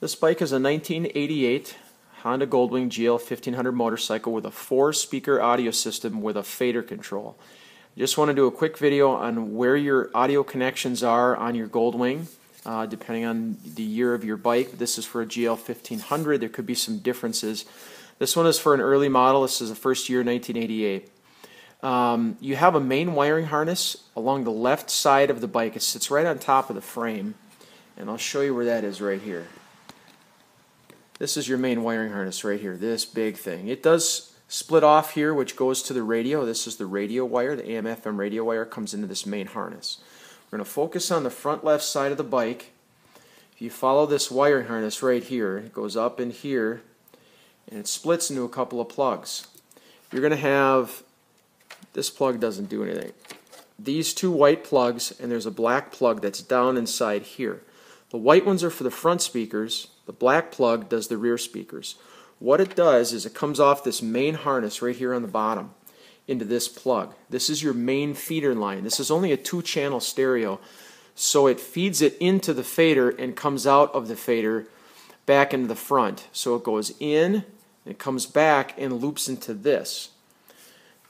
This bike is a 1988 Honda Goldwing GL 1500 motorcycle with a four speaker audio system with a fader control. Just want to do a quick video on where your audio connections are on your Goldwing uh, depending on the year of your bike. This is for a GL 1500. There could be some differences. This one is for an early model. This is the first year 1988. Um, you have a main wiring harness along the left side of the bike. It sits right on top of the frame and I'll show you where that is right here. This is your main wiring harness right here, this big thing. It does split off here, which goes to the radio. This is the radio wire, the AM FM radio wire comes into this main harness. We're going to focus on the front left side of the bike. If you follow this wiring harness right here, it goes up in here and it splits into a couple of plugs. You're going to have, this plug doesn't do anything. These two white plugs and there's a black plug that's down inside here. The white ones are for the front speakers, the black plug does the rear speakers. What it does is it comes off this main harness right here on the bottom into this plug. This is your main feeder line. This is only a two channel stereo so it feeds it into the fader and comes out of the fader back into the front. So it goes in, it comes back and loops into this.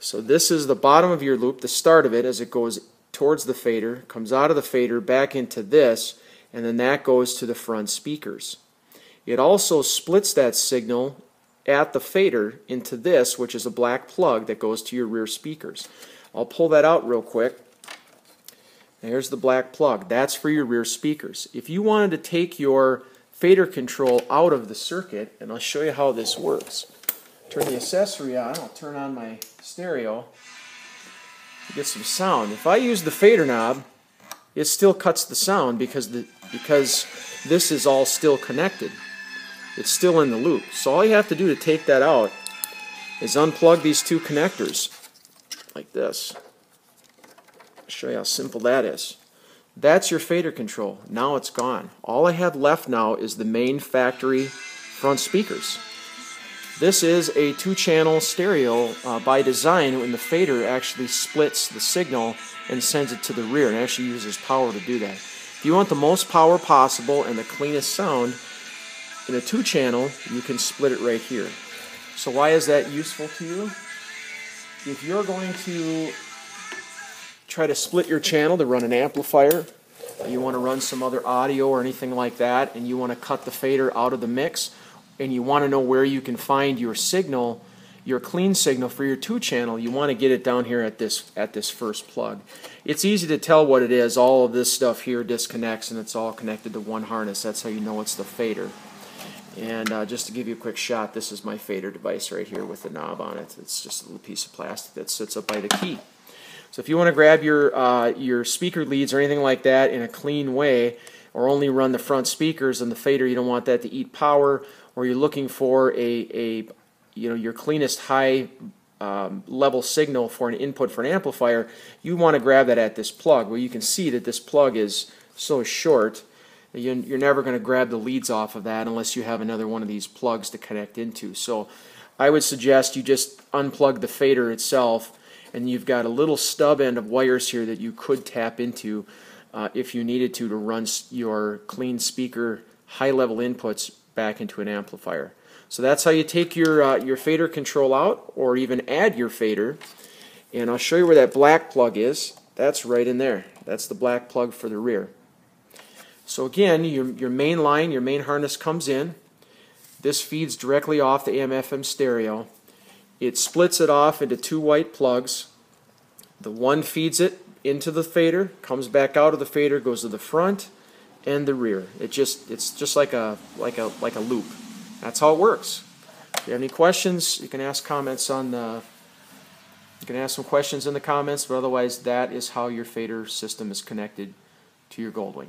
So this is the bottom of your loop, the start of it as it goes towards the fader, comes out of the fader back into this, and then that goes to the front speakers. It also splits that signal at the fader into this, which is a black plug that goes to your rear speakers. I'll pull that out real quick. There's the black plug. That's for your rear speakers. If you wanted to take your fader control out of the circuit, and I'll show you how this works. Turn the accessory on. I'll turn on my stereo get some sound. If I use the fader knob, it still cuts the sound because the because this is all still connected. It's still in the loop. So all you have to do to take that out is unplug these two connectors like this. I'll show you how simple that is. That's your fader control. Now it's gone. All I have left now is the main factory front speakers. This is a two-channel stereo uh, by design when the fader actually splits the signal and sends it to the rear and actually uses power to do that. If you want the most power possible and the cleanest sound in a two channel, you can split it right here. So why is that useful to you? If you're going to try to split your channel to run an amplifier, you want to run some other audio or anything like that, and you want to cut the fader out of the mix, and you want to know where you can find your signal your clean signal for your two channel, you want to get it down here at this at this first plug. It's easy to tell what it is. All of this stuff here disconnects and it's all connected to one harness. That's how you know it's the fader. And uh, just to give you a quick shot, this is my fader device right here with the knob on it. It's just a little piece of plastic that sits up by the key. So if you want to grab your uh, your speaker leads or anything like that in a clean way, or only run the front speakers and the fader, you don't want that to eat power, or you're looking for a, a you know your cleanest high um, level signal for an input for an amplifier, you want to grab that at this plug. Well, you can see that this plug is so short you're never going to grab the leads off of that unless you have another one of these plugs to connect into. So I would suggest you just unplug the fader itself and you've got a little stub end of wires here that you could tap into uh, if you needed to to run your clean speaker high level inputs back into an amplifier. So that's how you take your, uh, your fader control out or even add your fader. And I'll show you where that black plug is. That's right in there. That's the black plug for the rear. So again, your, your main line, your main harness comes in. This feeds directly off the AM-FM stereo. It splits it off into two white plugs. The one feeds it into the fader, comes back out of the fader, goes to the front and the rear. It just it's just like a like a like a loop. That's how it works. If you have any questions, you can ask comments on the. You can ask some questions in the comments, but otherwise, that is how your fader system is connected to your Goldwing.